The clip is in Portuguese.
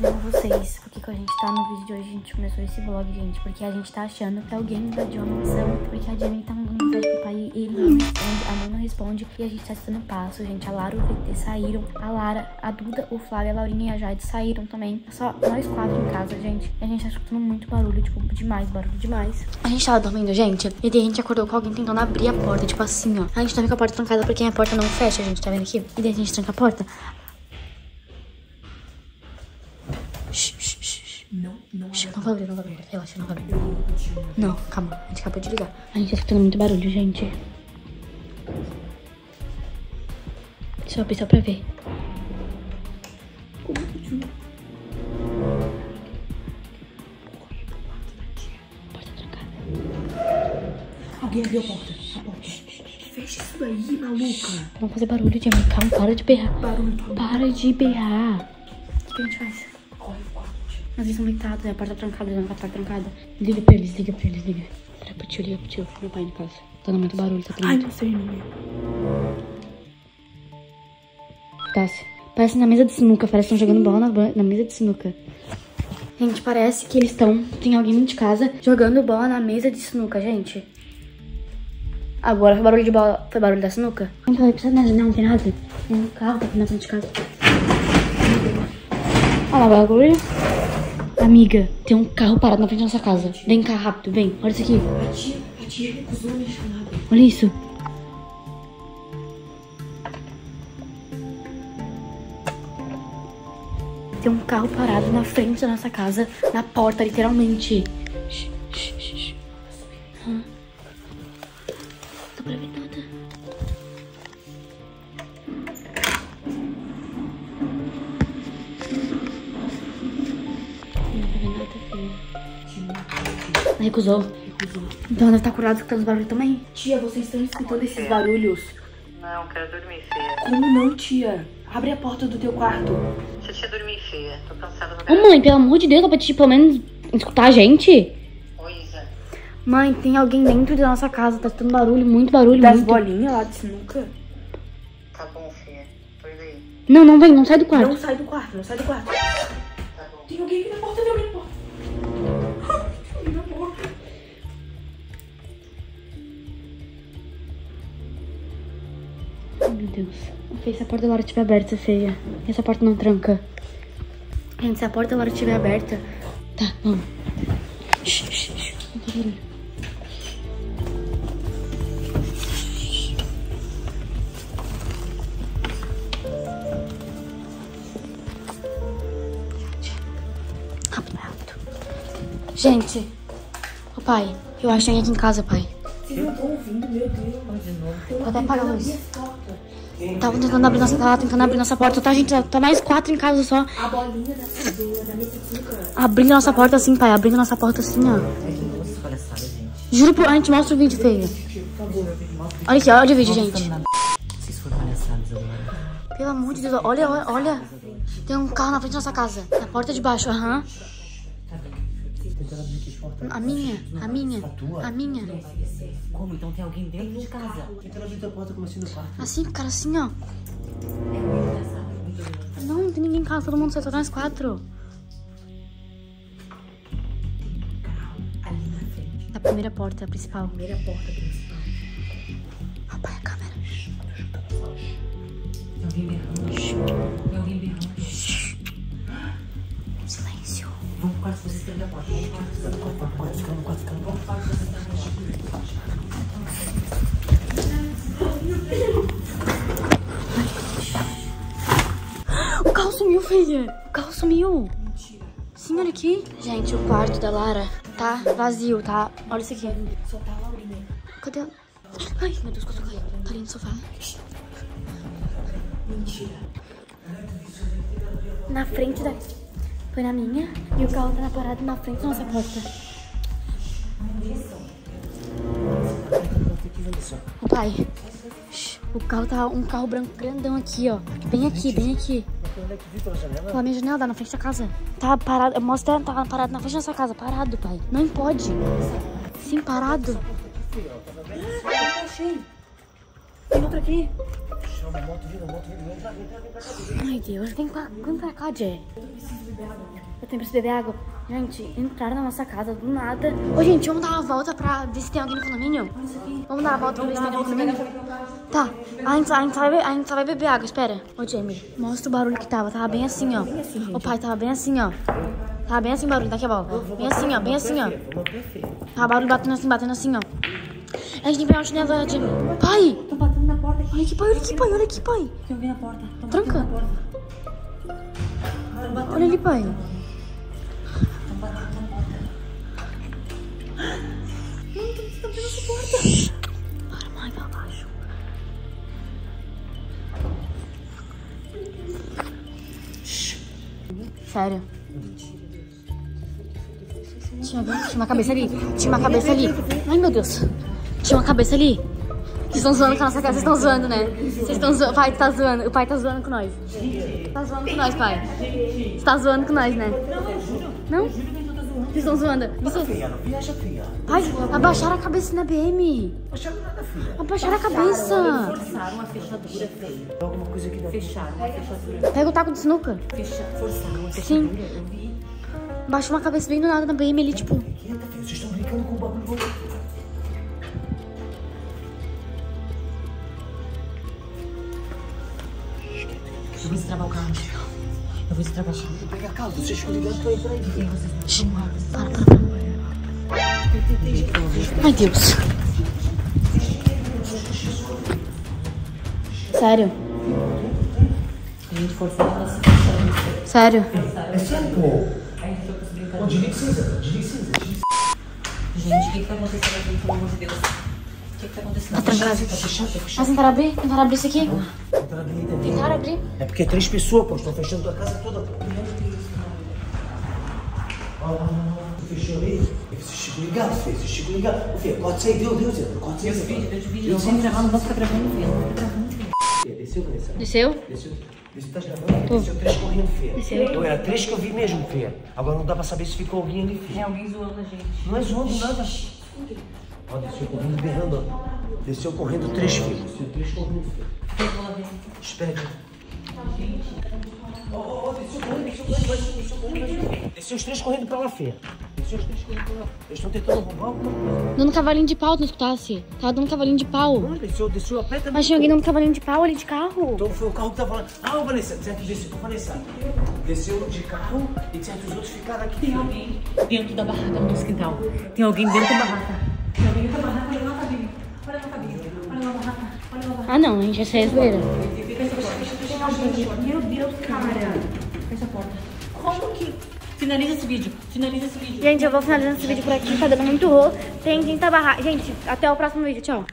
com vocês porque que a gente tá no vídeo de hoje, a gente começou esse vlog, gente, porque a gente tá achando que alguém invadiu a mansão, porque a Jamie tá mandando mensagem pro pai e ele não responde, a mãe não responde, e a gente tá estando passo, gente, a Lara e o VT saíram, a Lara, a Duda, o Flávio, a Laurinha e a Jade saíram também, só nós quatro em casa, gente, e a gente tá escutando muito barulho, tipo, demais, barulho demais. A gente tava dormindo, gente, e daí a gente acordou com alguém tentando abrir a porta, tipo assim, ó, a gente tava com a porta trancada porque a porta não fecha, gente, tá vendo aqui? E daí a gente tranca a porta, Não, não. Shh, não vai abrir, não vai abrir. Relaxa, não vai abrir. Não, calma. A gente acabou de ligar. A gente tá escutando muito barulho, gente. Deixa eu abrir só pra ver. Porta trancada. Alguém abriu a porta. A porta. Fecha isso daí, maluca. Vamos fazer barulho, Jamie. Calma, para de berrar. Barulho. Para de berrar. O que a gente faz? Mas eles estão deitados, é a porta trancada, não tá a porta trancada. Liga pra eles, liga pra eles, liga. Liga pro tio, liga pro tio. Meu pai em casa. Tá dando muito barulho, tá Ai, tendo. não sei, menina. Tassi. Parece na mesa de sinuca, parece que estão jogando bola na, na mesa de sinuca. Gente, parece que eles estão. Tem alguém dentro de casa jogando bola na mesa de sinuca, gente. Agora foi barulho de bola. Foi barulho da sinuca? Não vai precisar nada, não, não tem nada. Tem um carro tá aqui na frente de casa. Olha lá, o bagulho. Amiga, tem um carro parado na frente da nossa casa. Vem cá rápido, vem. Olha isso aqui. Olha isso. Tem um carro parado na frente da nossa casa, na porta, literalmente. Shh, shh, shh? Dá pra ver. Filho. Recusou. Recusou. Então ela tá curada escutando os barulhos também? Tia, vocês estão escutando esses barulhos? Não, quero dormir, feia. Como não, tia? Abre a porta do teu quarto. Deixa eu te dormir, feia. Tô cansada Ô mãe, pelo amor de Deus, dá pra te pelo menos escutar a gente? Oi, Isa. Mãe, tem alguém dentro da nossa casa, tá escutando barulho, muito barulho, Das muito. bolinhas lá de sinuca. Tá bom, feia. Pois aí. Não, não vem, não sai do quarto. Não sai do quarto, não sai do quarto. Tá bom. Tem alguém aqui na porta, tem alguém na porta. Meu Deus. Ok, se a porta Laura estiver aberta. E essa porta não tranca? Gente, se a porta Laura estiver aberta... Tá, vamos. Shh, shh, shh. Gente, pai, eu acho tem alguém aqui em casa, pai. Não estão ouvindo, meu Deus. Vou até apagar a luz. Tava tentando abrir nossa, tava tentando abrir nossa porta, tá, gente? Tá mais quatro em casa só. A bolinha da, do- da mesa de. Abrindo nossa porta assim, pai. Abrindo nossa porta assim, ó. Juro por... A gente mostra o vídeo, feio. Olha aqui, olha o vídeo, gente. Vocês foram palhaçadas agora. Pelo amor de Deus, olha, olha, olha. Tem um carro na frente da nossa casa. Na porta de baixo, aham. A minha, a minha, a minha. Como? Então tem alguém dentro de casa? Então abre a porta como assim no quarto. Assim, cara, assim, ó. Não, não tem ninguém em casa, todo mundo saiu, só nós quatro. Ali na frente. Da primeira porta, a principal. Primeira porta principal. Apaga a câmera. Tem alguém berrando. O carro sumiu, filha. O carro sumiu. Sim, olha aqui. Gente, o quarto da Lara tá vazio, tá? Olha isso aqui. Só tá a Laurinha. Cadê ela? Ai, meu Deus, quase caí. Tá ali no sofá. Mentira. Na frente da... Foi na minha. E o carro tá parado na frente da nossa porta. Ô, pai. O carro tá... Um carro branco grandão aqui, ó. Bem aqui, bem aqui. Pela minha janela, na frente da casa. Tá parado. Mostra, tá parado na frente da nossa casa. Parado, pai. Não pode. Sim, parado. Ah, achei. Tem outra aqui. Ai, Deus. Vem cá, vem pra cá, Jé. Eu preciso liberar. tempo pra beber água. Gente, entraram na nossa casa do nada. Ô, gente, vamos dar uma volta pra ver se tem alguém no condomínio? Vamos dar uma volta pra ver se tem alguém no condomínio? Tá, a gente, a, gente vai, a gente só vai beber água, espera. Ô, Jamie, mostra o barulho que tava. Tava bem assim, ó. Ô, pai, tava bem assim, ó. Tava bem assim o barulho, daqui a bola. Bem assim, ó, bem assim, ó. Tava barulho batendo assim, batendo assim, ó. A gente tem que pegar o chinelo da Jamie. Pai! Na porta aqui. Olha aqui, pai, olha aqui, pai, olha aqui, pai. Tem alguém na porta. Tranca. na porta. Batendo Olha ali, pai. Tô batendo na porta. Para mais pra baixo. Sério. Tinha? Tinha uma cabeça ali. Tinha uma cabeça ali. Ai, meu Deus. Tinha uma cabeça ali. Vocês estão zoando com a nossa casa. Vocês estão zoando, né? Vocês estão zoando. O pai tá zoando. O pai tá zoando com nós. Tá zoando com nós, pai. Você tá zoando com nós, né? Não? Vocês estão zoando. Isso... Filha, não viaja, filha. Pai, abaixaram a cabeça na BM. Não achava nada, filha. Abaixaram a cabeça. Forçaram uma fechadura, alguma coisa aqui dentro. Fecharam fechadura. Pega o taco de sinuca. Fecha... Forçaram uma Sim. fechadura. Eu. Baixou uma cabeça bem do nada na BM ali, tipo. Vocês estão brincando com o bagulho. Vou estragar o carro. Eu vou estragar o carro. Pega a calça. Vocês estão ligando pra ir pra aí. Para, para, para. Ai, Deus. Sério? A gente forçou ela a se fechar. Sério? É sério, pô. Desliga cinza. Desliga cinza. Gente, o que que tá acontecendo aqui, pelo amor de Deus? O que que tá acontecendo? Tá trancado. Tá fechado, tá fechado. Mas tentar abrir? Tentar abrir isso aqui? Entra ali, entra ali. Tentar abrir? É porque é três pessoas, pô. Estão fechando a casa toda, ó, ó, Fechou ali. Esse Chico ligado, filho. Esse Chico ligado. Ô, filho, corta isso aí. Deu, deu, Zé. Corta isso aí. Deus Zé. vídeo, Deus vídeo. Eu vou gravar, não vou ficar gravando. Não filho. Filha, Desceu, Vanessa. Desceu? Desceu. Desceu, tá gravando? Desceu três correndo, filha. Desceu. Então, era três que eu vi mesmo, filha. Agora não dá pra saber se ficou alguém ali, Tem filha. alguém zoando a gente. Não é zoando nada. Ó, desceu correndo, berrando, ó. Desceu correndo três, filho. Desceu três correndo, filho. Espera aqui. Ó, ó, ó, desceu correndo, desceu correndo, vai, desceu correndo, vai. Desceu os três correndo pra lá, filha. Desceu os três correndo pra lá. Eles estão tentando roubar alguma coisa. Dando cavalinho de pau, tu não escutasse? Tava dando cavalinho de pau. Não, desceu, desceu a pé também. Mas tinha alguém dando cavalinho de pau ali de carro. Então foi o carro que tava lá. Ah, ô Vanessa, certo, desceu, Vanessa. Desceu de carro e certos outros ficaram aqui. Tem alguém dentro da barraca no nosso quintal. Tem alguém dentro da barraca. Ah, não, gente, essa é zoeira. Meu Deus, cara. Fecha a porta. Como que... Finaliza esse vídeo. Finaliza esse vídeo. Gente, eu vou finalizando esse vídeo por aqui, tá dando muito rolo. Tem gente da barraca. Gente, até o próximo vídeo, tchau.